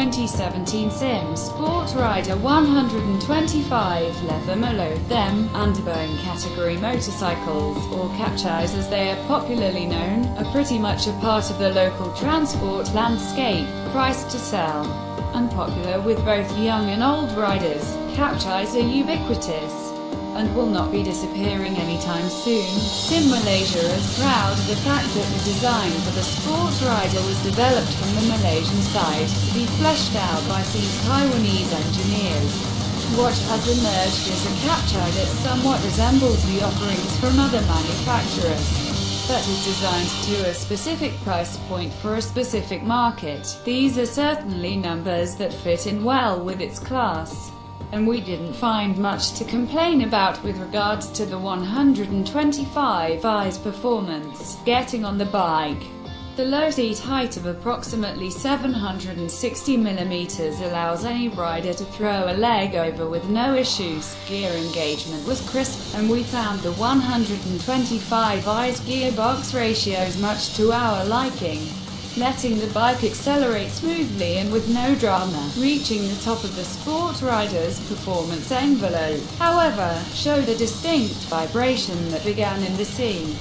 2017 Sym Sport Rider 125 leather Malloth them, underbone category motorcycles, or kapchais as they are popularly known, are pretty much a part of the local transport landscape, priced to sell, and popular with both young and old riders. Kapchais are ubiquitous and will not be disappearing anytime soon. Sym Malaysia is proud of the fact that the design for the sports rider was developed from the Malaysian side, to be fleshed out by these Taiwanese engineers. What has emerged is a kapchai that somewhat resembles the offerings from other manufacturers but is designed to a specific price point for a specific market. These are certainly numbers that fit in well with its class and we didn't find much to complain about with regards to the 125i's performance. Getting on the bike. The low seat height of approximately 760 mm allows any rider to throw a leg over with no issues. Gear engagement was crisp, and we found the 125i's gearbox ratios much to our liking letting the bike accelerate smoothly and with no drama, reaching the top of the Sport Rider's performance envelope, however, showed a distinct vibration that began in the C.